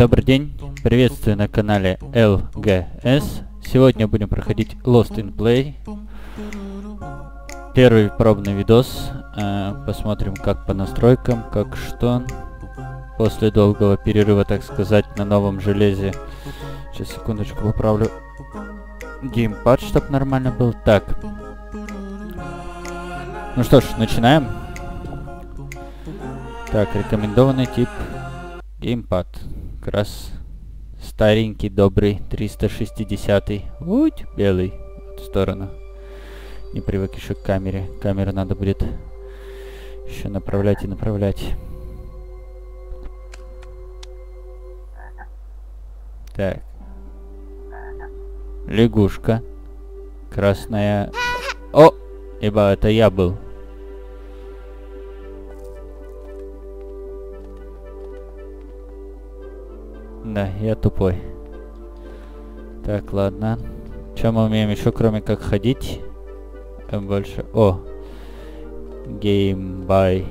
Добрый день, приветствую на канале LGS. Сегодня будем проходить Lost in Play. Первый пробный видос. Э, посмотрим как по настройкам, как что. После долгого перерыва, так сказать, на новом железе. Сейчас, секундочку, поправлю геймпад, чтобы нормально был. Так. Ну что ж, начинаем. Так, рекомендованный тип геймпад. Как раз старенький, добрый, 360-й. Уть, белый. В сторону. Не привык еще к камере. Камеру надо будет еще направлять и направлять. Так. Лягушка. Красная... О! Ибо это я был. Да, я тупой. Так, ладно. Что мы умеем еще, кроме как ходить? Больше... О! Геймбай.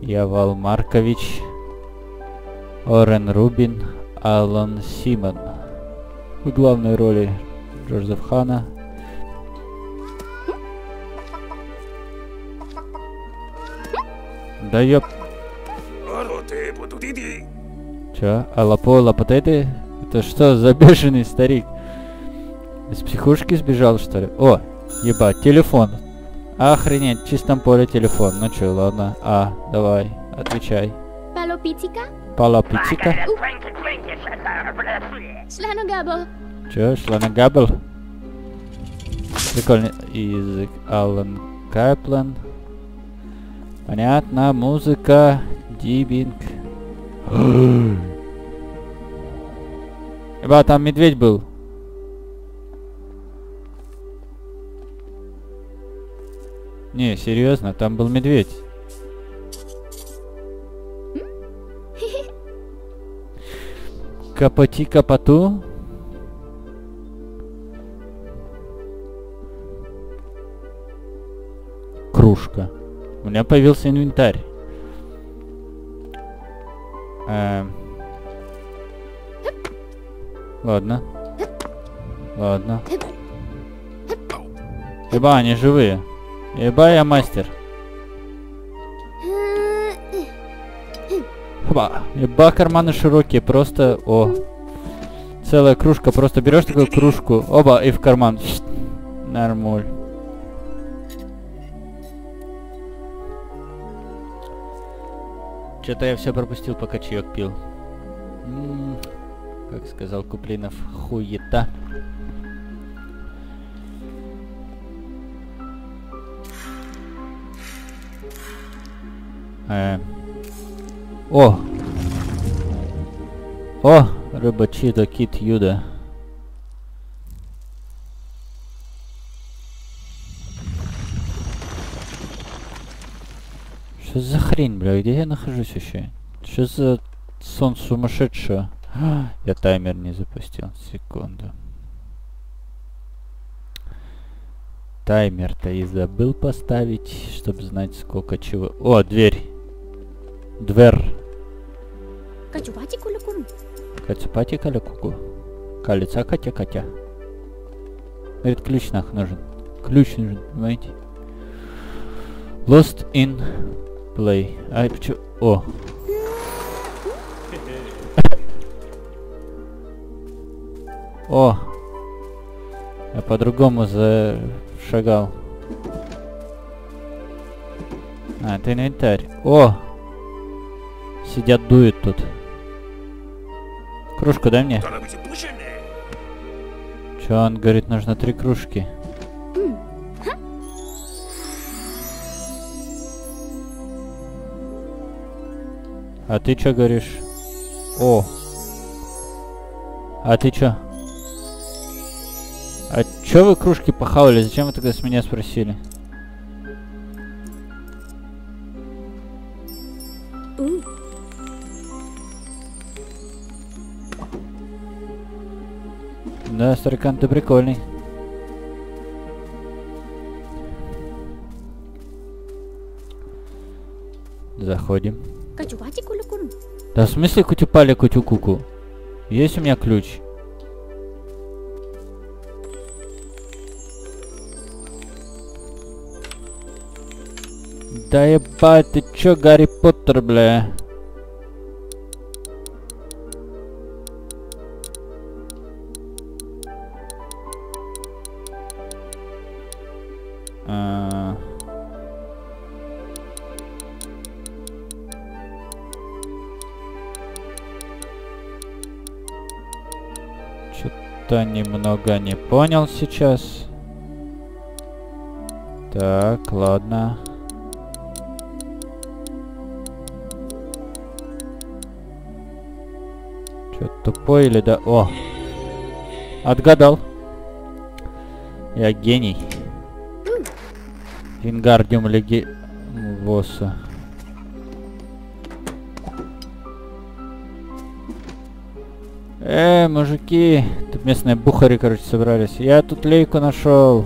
Явал Маркович. Орен Рубин. Алан Симон. В главной роли Джозеф Хана. Да ёп... Чё? Алапо лапотеты? Это что за бешеный старик? Из психушки сбежал, что ли? О, ебать, телефон. Охренеть, в чистом поле телефон. Ну чё, ладно. А, давай, отвечай. Palopitика? Палапичика? Шленогабл. Чё, Шленогабл? Прикольный язык. Алан Кайплан. Понятно, музыка, дибинг. Еба, там медведь был. Не, серьезно, там был медведь. Капоти капоту. Кружка. У меня появился инвентарь. Эм. Ладно. Ладно. Еба, они живые. Еба, я мастер. Еба, еба, карманы широкие, просто... О. Целая кружка, просто берешь такую кружку, оба, и в карман. Нормуль. Что-то я все пропустил, пока чаек пил. М -м, как сказал Куплинов, хуета. Э. О! О! Рыба Чита, кит Юда. Что за хрень, бля? Где я нахожусь вообще? Что за сон сумасшедшего? Я таймер не запустил. Секунду. Таймер-то и забыл поставить, чтобы знать сколько чего. О, дверь. Дверь. Качупати кулюкум. Кацапати калякуку. Калица катя катя. Говорит, ключ нах нужен. Ключ нужен, понимаете? Lost in play. Ай, почему? О. О. Я по-другому зашагал. А, это инвентарь. О! Сидят, дуют тут. Кружку дай мне. Чё, он говорит, нужно три кружки. А ты чё говоришь? О. А ты чё? А чё вы кружки похавали? Зачем вы тогда с меня спросили? Да, старикан, ты прикольный. Заходим. Да в смысле кутюпали кутюкуку? Есть у меня ключ. Да ебать, ты чё, Гарри Поттер, бля? Что-то немного не понял сейчас. Так, ладно. Чё, тупой или да? О! Отгадал. Я гений. Вингардиум леги... Воса. Э, мужики, тут местные бухари, короче, собрались. Я тут лейку нашел.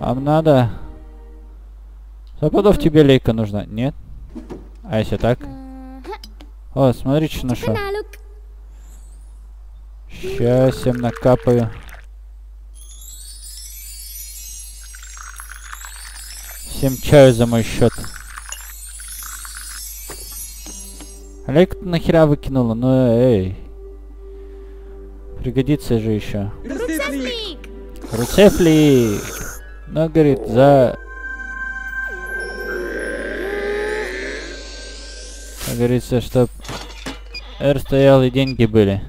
Вам надо? Западов тебе лейка нужна. Нет? А если так? О, смотри, что нашел. Сейчас всем накапаю. Всем чаю за мой счет. Олег нахера выкинула? Ну эй. Пригодится же еще. Руцефлик. Руцефлик! Ну, говорит, за... Как говорится, чтоб R стоял и деньги были.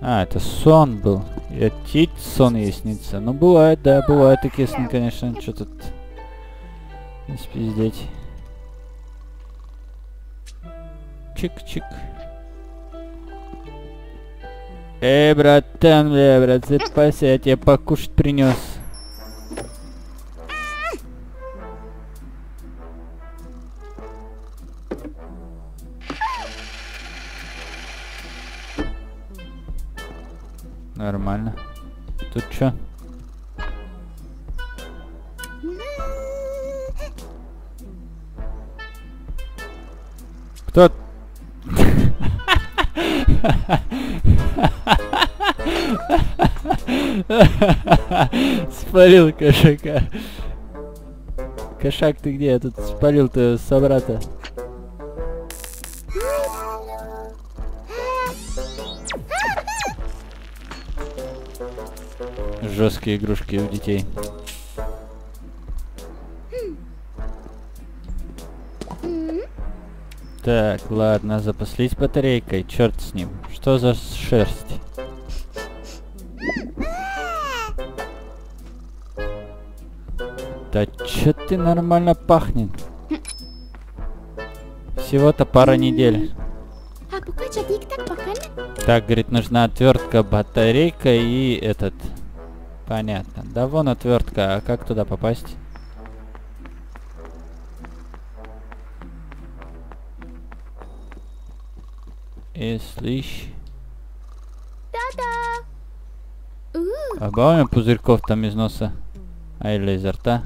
А, это сон был. Я тить сон ей снится. Ну, бывает, да, бывают такие сны, конечно. Что тут спиздеть. Чик-чик. Эй, братан, бля, брат, запасай, я тебе покушать принес. Нормально. Тут чё? Спалил кошака. Кошак, ты где? Я тут спалил твоего собрата. Жесткие игрушки у детей. Так, ладно, запаслись батарейкой, черт с ним. Что за шерсть? Да чё ты нормально пахнет? Всего-то пара недель. А так говорит, нужна отвертка, батарейка и этот. Понятно. Да вон отвертка, а как туда попасть? И слышь. Да-да. А пузырьков там из носа. А или изо рта.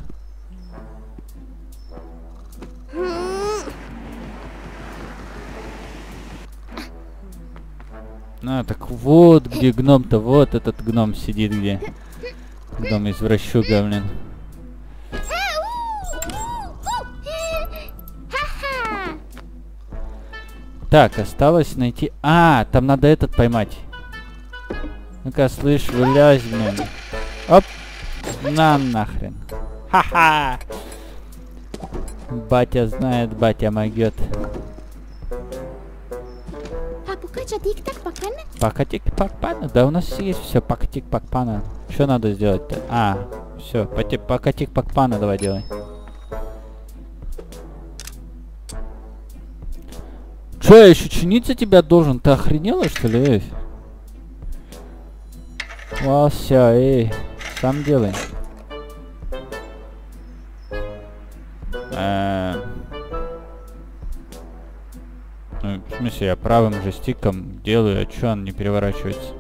Вот где гном-то, вот этот гном сидит где. Гном извращуга, блин. Так, осталось найти... А, там надо этот поймать. Ну-ка, слышь, вылазь, блин. Оп. На нахрен. Ха-ха. Батя знает, батя могет. Пакатик пакпана? Да у нас есть все пакатик пакпана. Что надо сделать-то? А, все, пакатик пакпана давай делай. Че, я еще чиниться тебя должен? Ты охренела, что ли, эй? Вася, эй, сам делай. В смысле, я правым же стиком делаю, а чё он не переворачивается?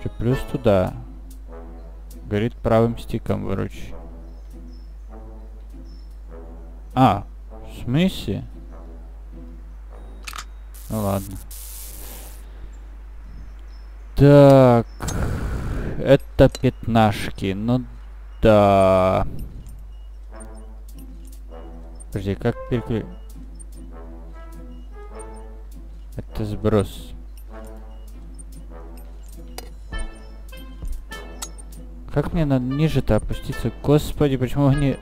Чё, плюс туда. Горит правым стиком выручи. А, в смысле? Ну ладно. Так. Это пятнашки. Ну да. Подожди, как переключить? Это сброс. Как мне надо ниже-то опуститься? Господи, почему они...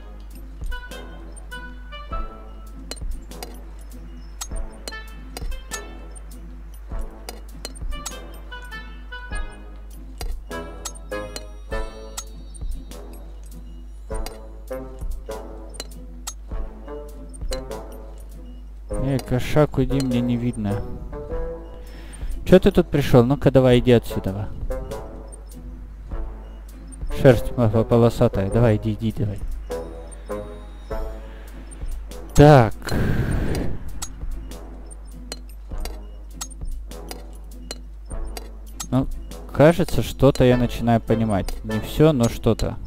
Эй, кошак, уйди, мне не видно. Чё ты тут пришел? Ну-ка давай, иди отсюда. Шерсть по- полосатая. Давай, иди, иди, давай. Так. Ну, кажется, что-то я начинаю понимать. Не все, но что-то.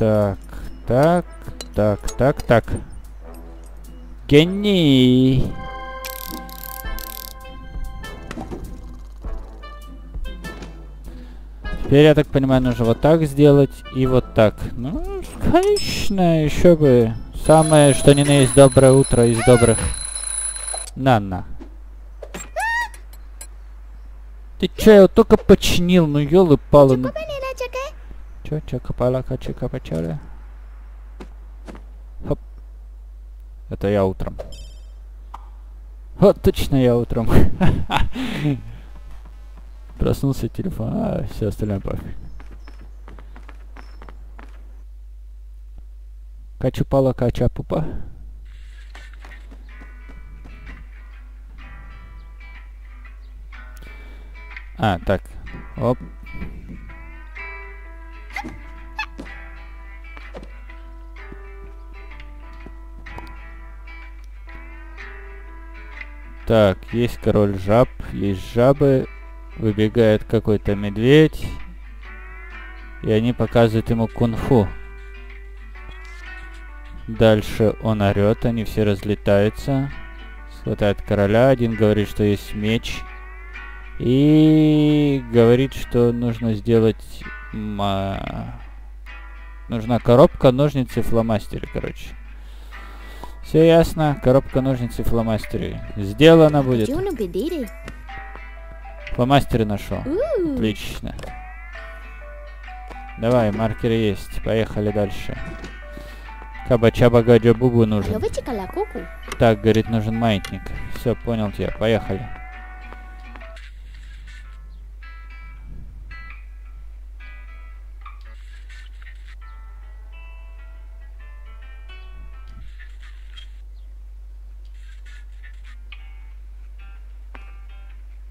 Так, так, так, так, так. Гений! Теперь, я так понимаю, нужно вот так сделать и вот так. Ну, конечно, еще бы. Самое, что ни на есть доброе утро из добрых. На-на. Ты че, я его только починил, ну ёлы-палы, ну... Чё, чё, капалака, чё, капачали? Хоп. Это я утром. Вот точно я утром. Проснулся телефон, а все остальное пофиг. Качупала качапупа. А, так. Оп. Так, есть король жаб, есть жабы, выбегает какой-то медведь, и они показывают ему кунг-фу. Дальше он орет, они все разлетаются, хватает короля, один говорит, что есть меч, и говорит, что нужно сделать... Нужна коробка, ножницы, фломастеры, короче. Все ясно. Коробка, ножницы, фломастеры. Сделано будет. Фломастеры нашел. Отлично. Давай, маркеры есть. Поехали дальше. Кабачаба гаджа бубу нужен. Так, говорит, нужен маятник. Все, понял тебя. Поехали.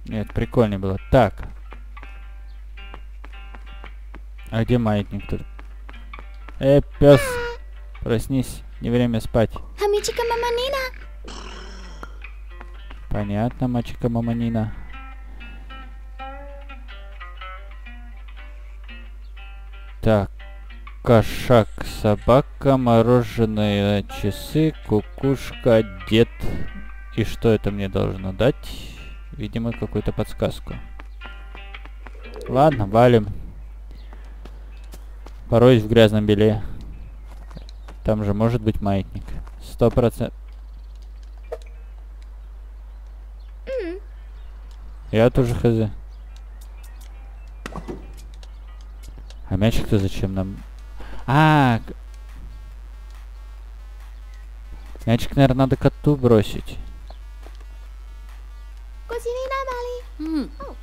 Нет, прикольнее было. Так. А где маятник тут? Эй, пес, проснись, не время спать. Mama Nina. Понятно, мальчика маманина. Так, кошак, собака, мороженое, часы, кукушка, дед. И что это мне должно дать? Видимо, какую-то подсказку. Ладно, валим. Пороюсь в грязном беле. Там же может быть маятник. Сто процентов. Я тоже хз. А мячик-то зачем нам? А, к- мячик, наверное, надо коту бросить. М -м. Oh.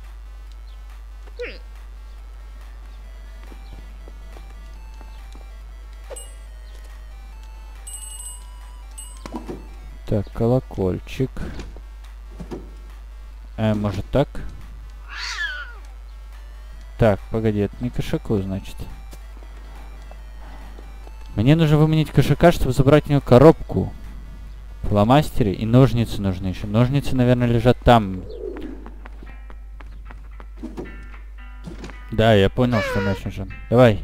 Так, колокольчик. Э, может так? Так, погоди, это не кошаку, значит. Мне нужно выменить кошака, чтобы забрать у него коробку. Фломастеры и ножницы нужны еще. Ножницы, наверное, лежат там. Да, я понял, что ночь нужен. Давай.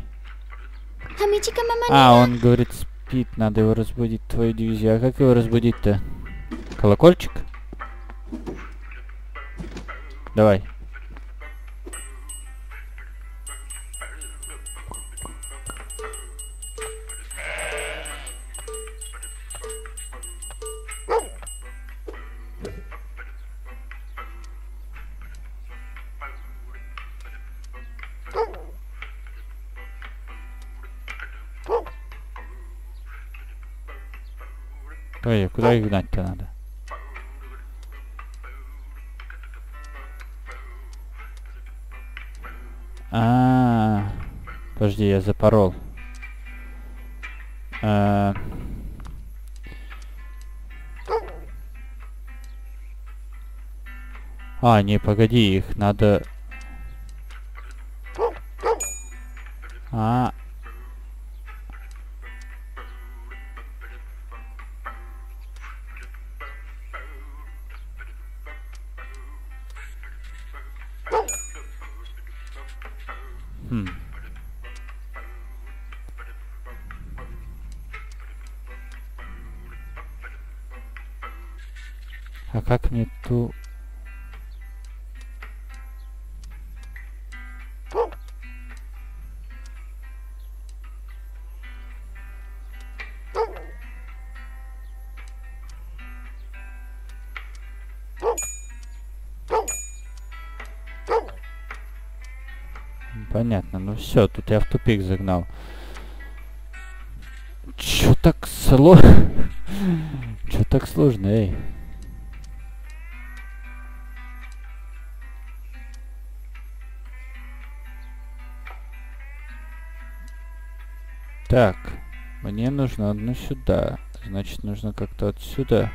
А, он говорит, спит, надо его разбудить, твою дивизию. А как его разбудить-то? Колокольчик? Давай. Ой, куда их гнать-то надо? А, -а, -а. подожди, я запорол. А, а, не, погоди, их надо... как мне ту... Понятно, ну все, тут я в тупик загнал. Чё так сложно? Чё так сложно, эй? Так, мне нужно одну сюда. Значит, нужно как-то отсюда...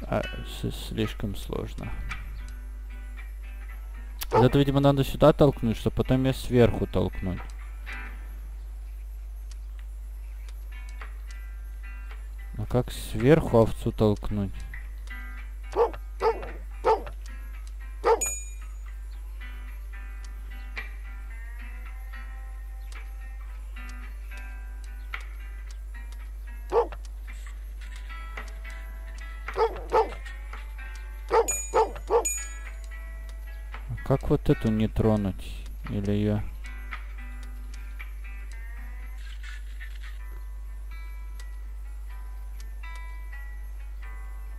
А, слишком сложно. Это, видимо, надо сюда толкнуть, чтобы потом я сверху толкнуть. А как сверху овцу толкнуть? Эту не тронуть? Или ее...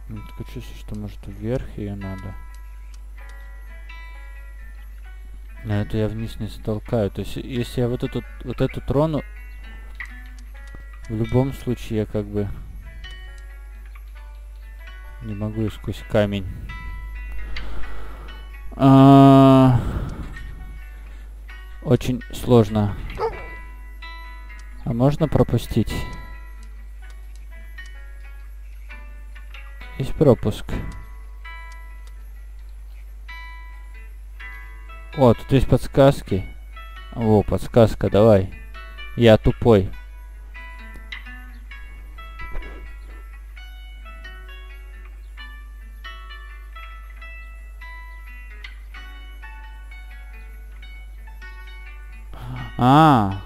Такое чувство, что может вверх ее надо. На эту я вниз не затолкаю. То есть, если я вот эту, вот эту трону, в любом случае я как бы не могу сквозь камень. А, очень сложно. А можно пропустить? Есть пропуск. О, тут есть подсказки. О, подсказка, давай. Я тупой. А.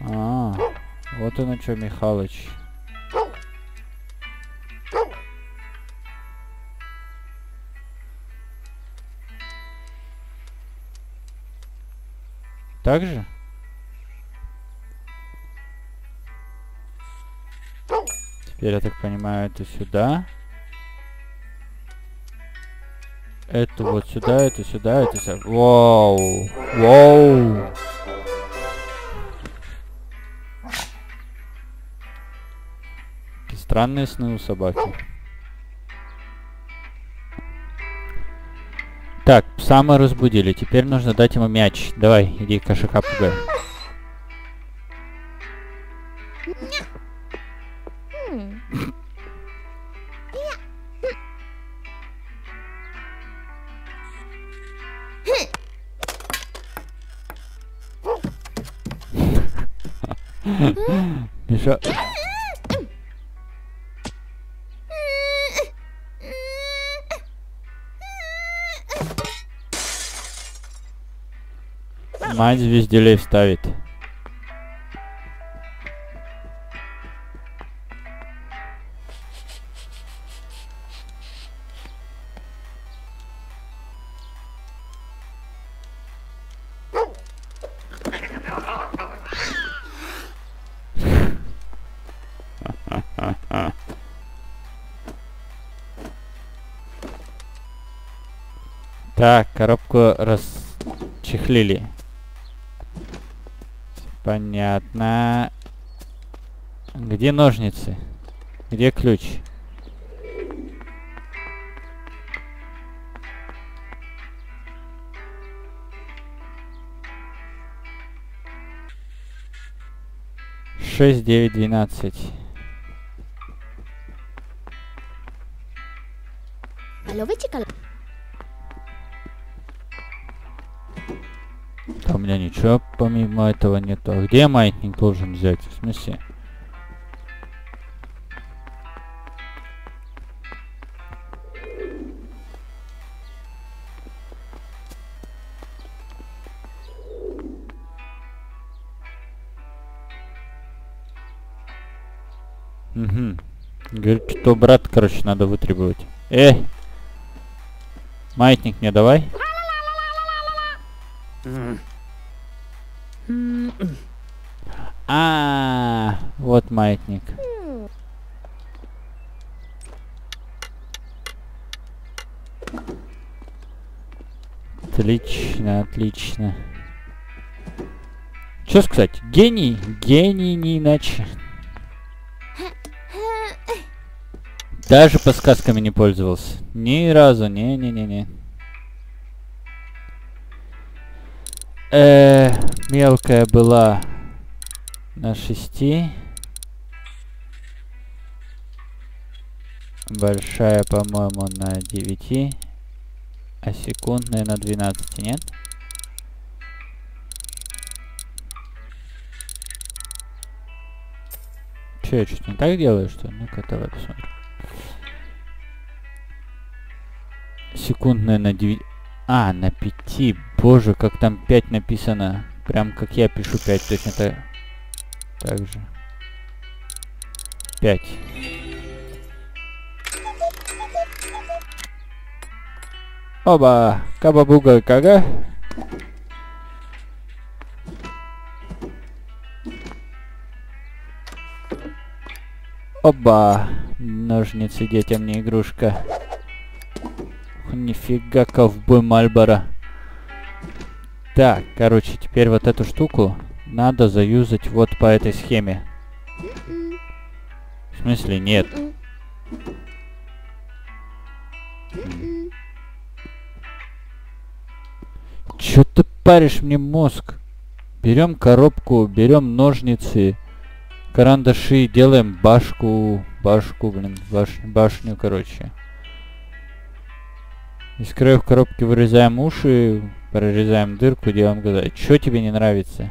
А. Вот оно что, Михалыч. Так же? Теперь, я так понимаю, это сюда. Это вот сюда, это сюда, это сюда. Вау! Вау! Странные сны у собаки. Так, пса мы разбудили. Теперь нужно дать ему мяч. Давай, иди кошака пугай. Мать звезделей ставит. Так, коробку расчехлили. Понятно. Где ножницы? Где ключ? Шесть, девять, двенадцать. У меня ничего помимо этого нету. А где маятник должен взять? В смысле? Угу. Говорит, что брат, короче, надо вытребовать. Эй! Маятник мне давай. Вот маятник. Отлично, отлично. Что сказать? Гений? Гений не иначе. Даже подсказками не пользовался. Ни разу. Не-не-не-не. Э, мелкая была на 6. Большая, по-моему, на 9. А секундная на 12, нет? Че, я чуть не так делаю, что ли? Ну-ка, давай посмотрим. Секундная на 9... А, на 5. Боже, как там 5 написано. Прям как я пишу 5, точно так, так же. 5. Оба! Кабабуга кага. Оба! Ножницы детям не игрушка. Нифига ковбой Мальбора. Так, короче, теперь вот эту штуку надо заюзать вот по этой схеме. В смысле, нет. Чё ты паришь мне мозг? Берем коробку, берем ножницы, карандаши, делаем башку, башку, блин, баш, башню, короче. Из краев коробки вырезаем уши, прорезаем дырку, делаем глаза. Что тебе не нравится?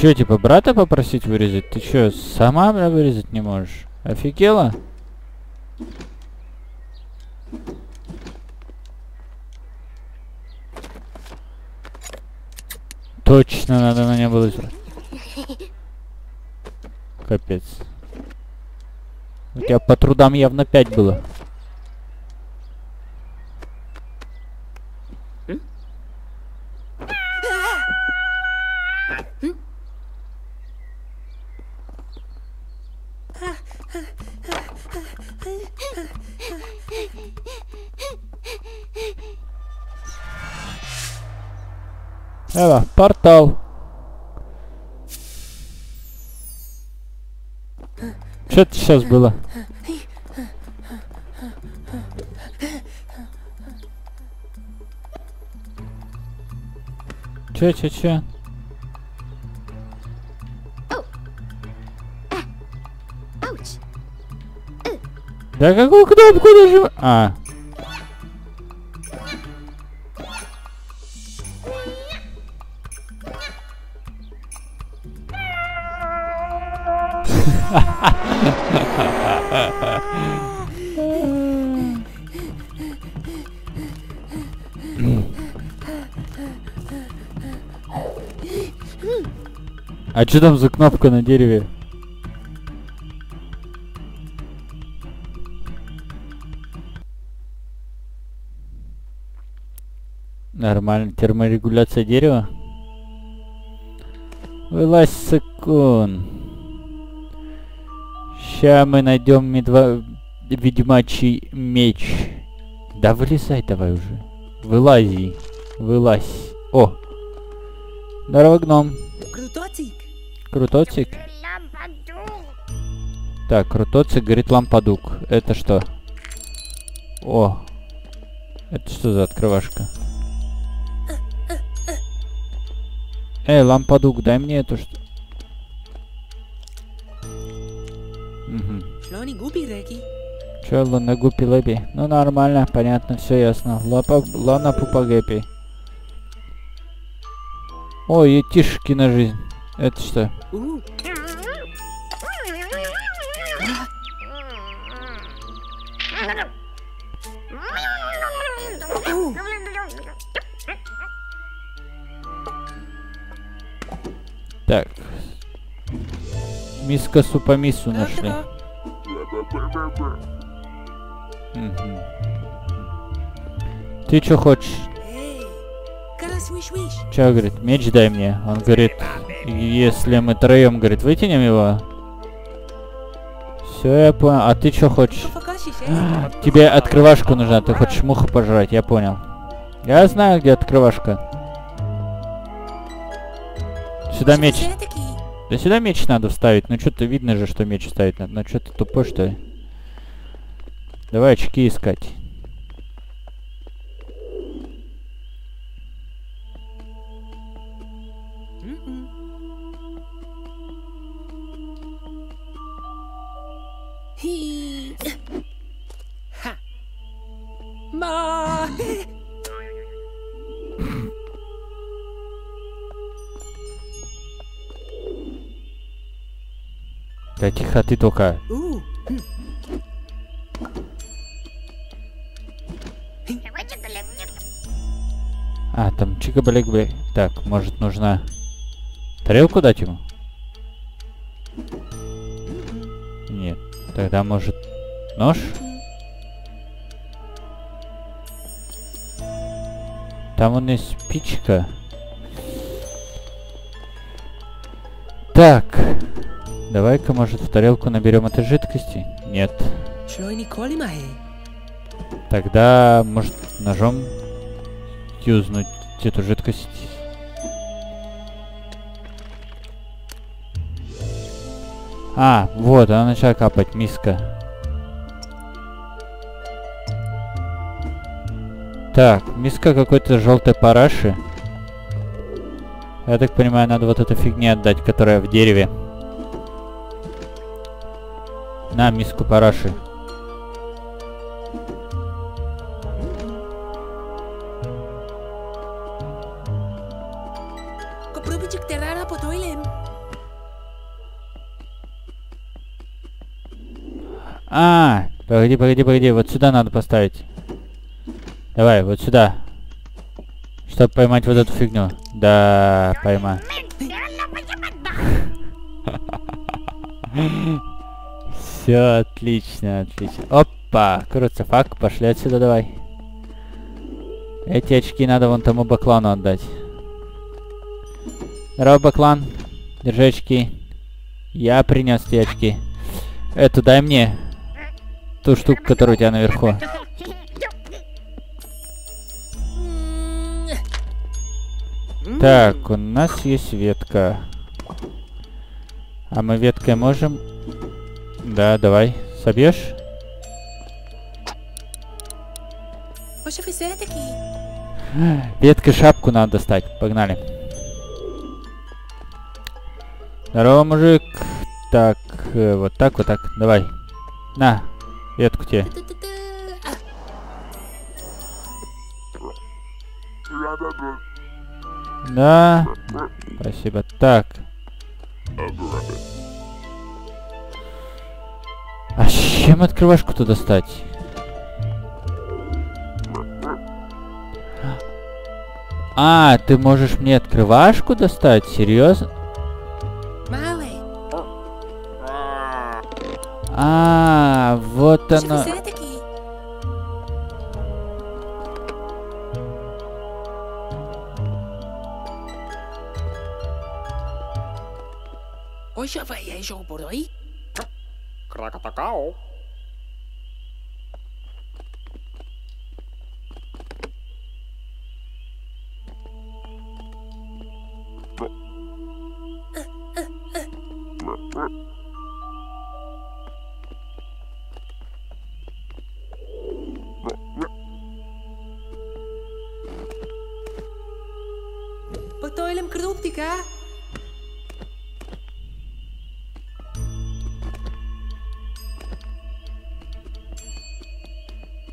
Чё, типа брата попросить вырезать? Ты чё, сама бля, вырезать не можешь? Офигела? Точно надо на нее было... Капец. У тебя по трудам явно 5 было. Эва, портал. Что это сейчас было? Че, че, че? Ouch. Да какую кнопку нажимать? А. А что там за кнопка на дереве? Нормально. Терморегуляция дерева. Вылазь, сыкун. Ща мы найдем медва... ведьмачий меч. Да вылезай давай уже. Вылази. Вылазь. О! Здорово, гном. Крутотик. Крутоцик. Так, крутоцик, говорит лампадук. Это что? О! Это что за открывашка? Эй, лампадук, дай мне эту что... Угу. Чё, луна гупи лэби? Ну нормально, понятно, все ясно. Лапа, лана пупагепи. Ой, етишки на жизнь. Это что? Так. Миска супамису нашли. Ты что хочешь? Че, говорит, меч дай мне. Он говорит, если мы троем, говорит, вытянем его. Все, я понял. А ты что хочешь? Фокасиш, эй. Тебе открывашку нужна, ты хочешь муху пожрать, я понял. Я знаю, где открывашка. Сюда меч. Да сюда меч надо вставить. Ну что-то видно же, что меч ставить надо. Ну что ты тупой, что ли? Давай очки искать. Ма. Да тихо ты только. А, там чика блек блек. Так, может нужна тарелку дать ему? Нет. Тогда может нож? Там у нас спичка. Так. Давай-ка, может, в тарелку наберем этой жидкости? Нет. Тогда, может, ножом юзнуть эту жидкость. А, вот, она начала капать, миска. Так, миска какой-то желтой параши. Я так понимаю, надо вот эту фигню отдать, которая в дереве. На, миску параши. А, погоди, погоди, погоди, вот сюда надо поставить. Давай, вот сюда. Чтобы поймать вот эту фигню. Да, поймай. Все отлично, отлично. Опа, круто, фак, пошли отсюда давай. Эти очки надо вон тому баклану отдать. Здорово, баклан. Держи очки. Я принес те очки. Эту дай мне. Ту штуку, которая у тебя наверху. Так, у нас есть ветка. А мы веткой можем... Да, давай. Собьешь? Веткой шапку надо достать. Погнали. Здорово, мужик. Так, э, вот так, вот так. Давай. На, ветку тебе. Да. Спасибо. Так. А с чем открывашку-то достать? А, ты можешь мне открывашку достать? Серьезно? А, вот оно.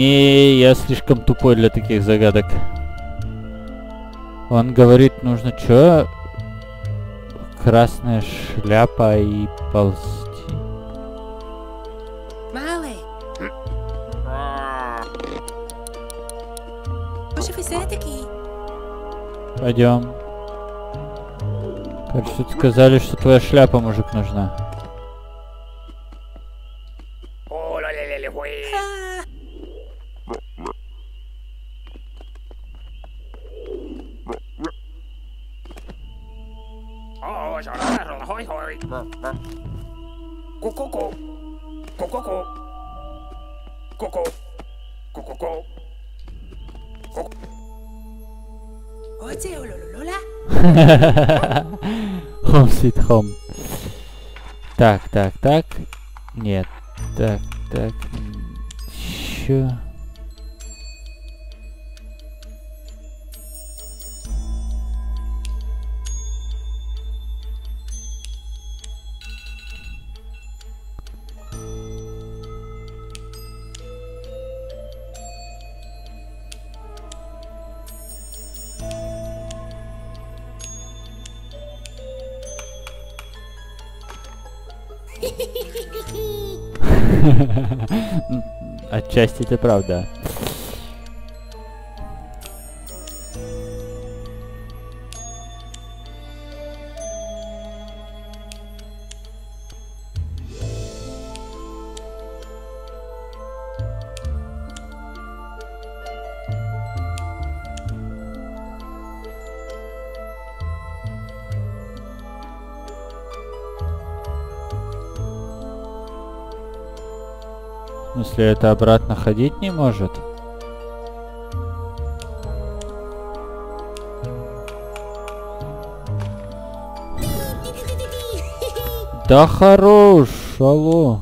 Не, я слишком тупой для таких загадок. Он говорит, нужно чё? Красная шляпа и ползти. Male. Oxe, fizeste aqui. Пойдем. Тут сказали, что твоя шляпа, мужик, нужна. Ku, ku. oye, ololola. Home sweet home. Так, так, так. Нет. Так, так. Чё? Отчасти это правда. Смысле, это обратно ходить не может? Да хорош, алло.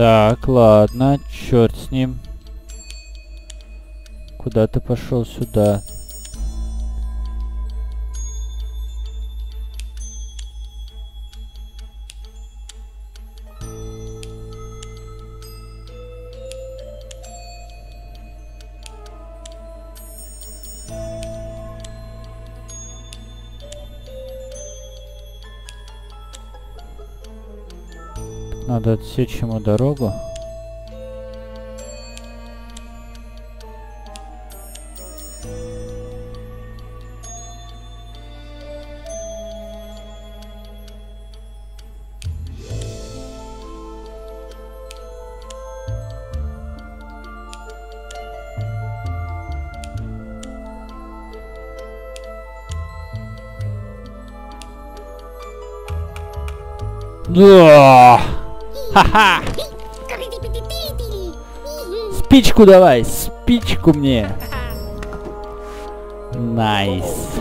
Так, ладно, черт с ним. Куда ты пошел сюда? Надо отсечь ему дорогу. Да! Ха-ха! Спичку давай, спичку мне. Найс.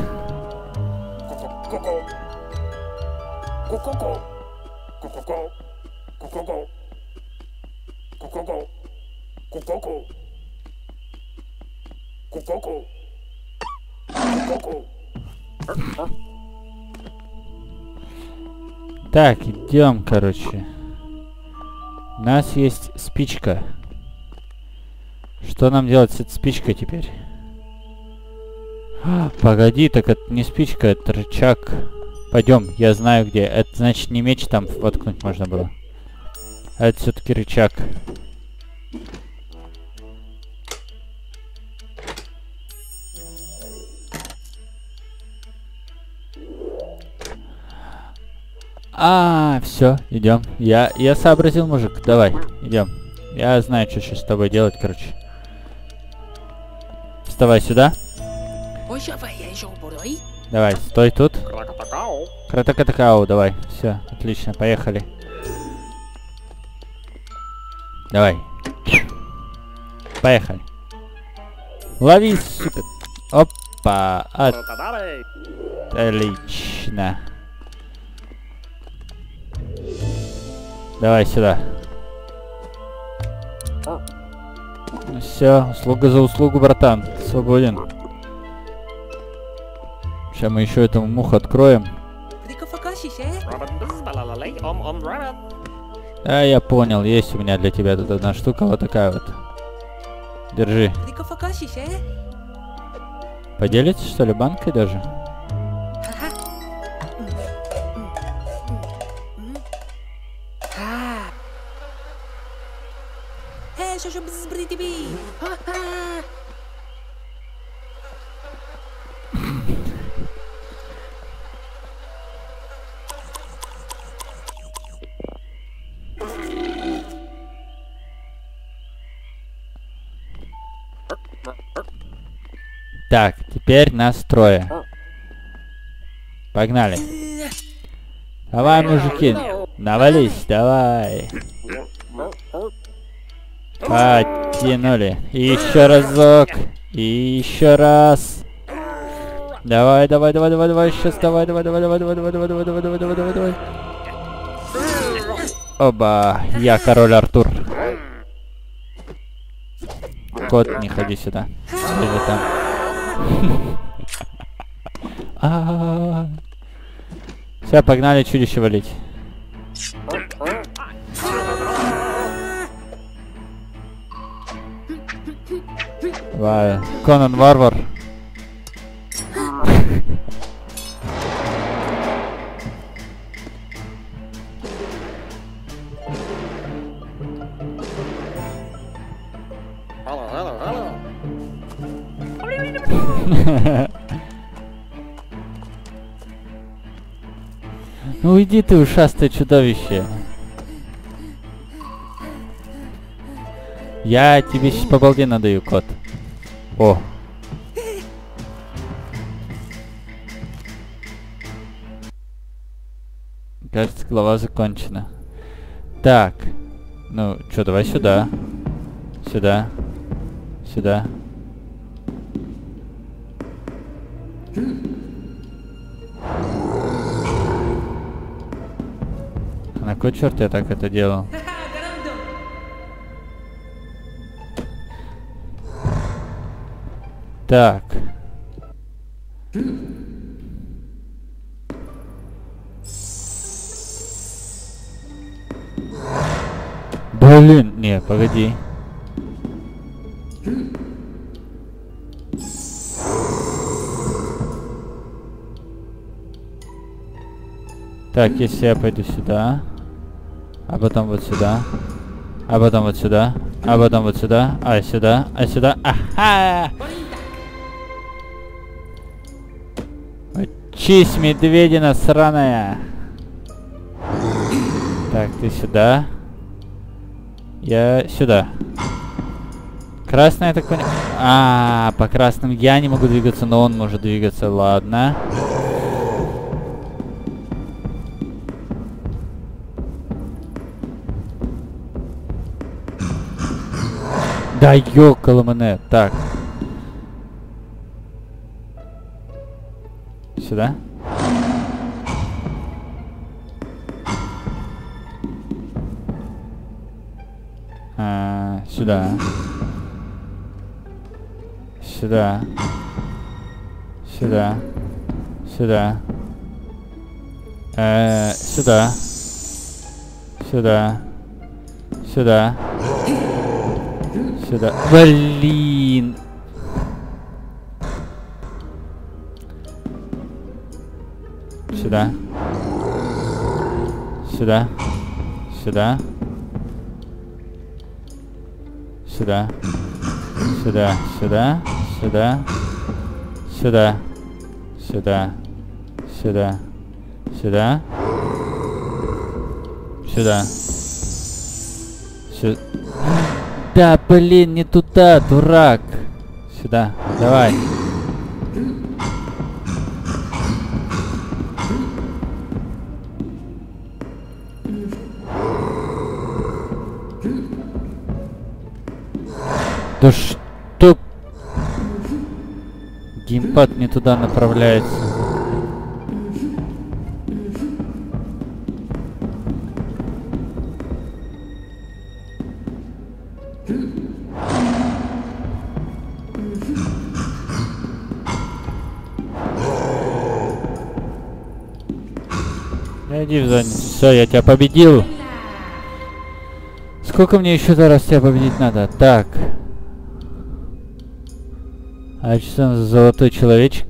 Так, идем, короче. У нас есть спичка. Что нам делать с этой спичкой теперь? А, Погоди, так это не спичка, это рычаг. Пойдем, я знаю где. Это значит не меч там воткнуть можно было. А это все-таки рычаг. А, все, идем. Я, я сообразил, мужик. Давай, идем. Я знаю, что сейчас с тобой делать, короче. Вставай сюда. Давай, стой тут. Кратакатакау, давай. Все, отлично, поехали. Давай. Поехали. Лови, сука. Опа, отлично. Давай сюда. Ну все, услуга за услугу, братан. Ты свободен. Сейчас мы еще этому муху откроем. А, я понял, есть у меня для тебя тут одна штука, вот такая вот. Держи. Поделитесь, что ли, банкой даже? Так, теперь нас трое. Погнали. Давай, мужики, навались, давай. Потянули. И еще разок. И еще раз. Давай, давай, давай, давай, давай, сейчас, давай, давай, давай, давай, давай, давай, давай, давай, давай, давай, давай, давай, давай. Оба, я король Артур. Кот, не ходи сюда. Или там. Все, погнали чудище валить. Hello, hello, hello. Ну уйди ты, ушастое чудовище. Я тебе сейчас по балде надаю, кот. О. Кажется, глава закончена. Так. Ну, что, давай сюда. Сюда. Сюда. На кой черт я так это делал? Так. Блин, не, погоди. Так, если я пойду сюда, а потом вот сюда, а потом вот сюда, а потом вот сюда, а сюда, а сюда, ага! Чись, медведина сраная! Так, ты сюда. Я сюда. Красный, я так понимаю... А, по красным я не могу двигаться, но он может двигаться. Ладно. Да ёкало мене. Так. 是的。嗯，是的。是的。是的。是的。哎，是的。是的。是的。是的。very。Сюда. Сюда. Сюда. Сюда. Сюда. Сюда. Сюда. Сюда. Сюда. Сюда. Сюда. Сюда. Сюда. Да, блин, не туда, дурак. Сюда, давай. Да что? Геймпад не туда направляется. Иди в задницу. Все, я тебя победил. Сколько мне еще раз тебя победить надо? Так. А что там за золотой человечек?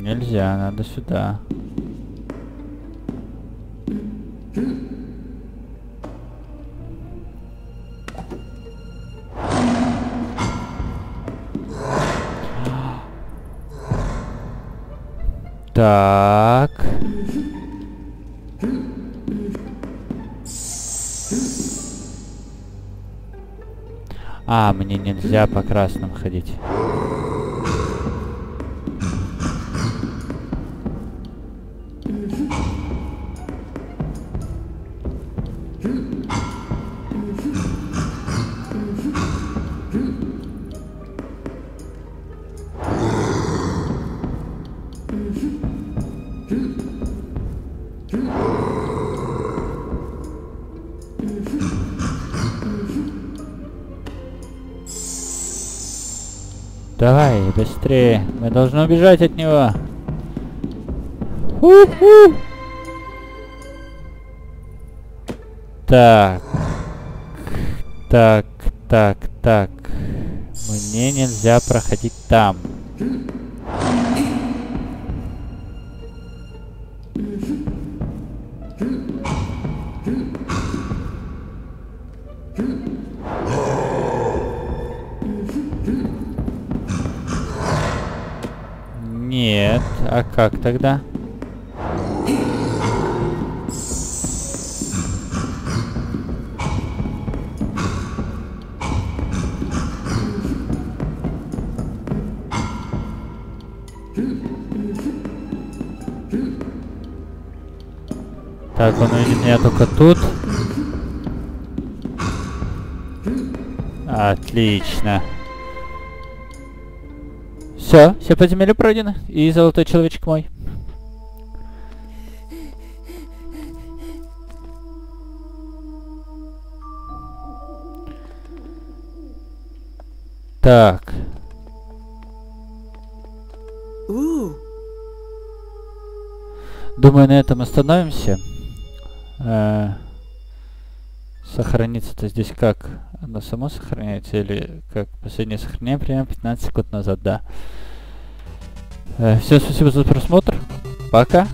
Нельзя, надо сюда. Так. А, мне нельзя по красным ходить. Быстрее. Мы должны убежать от него. Ху-ху. Так. Так, так, так. Мне нельзя проходить там. Нет, а как тогда? Так, он увидит меня только тут. Отлично. Все, все подземелья пройдены. И золотой человечек мой. Так. Думаю, на этом остановимся. Э, Сохранится-то здесь как? Оно само сохраняется или как? Последнее сохранение примерно 15 секунд назад, да. Всем спасибо за просмотр. Пока.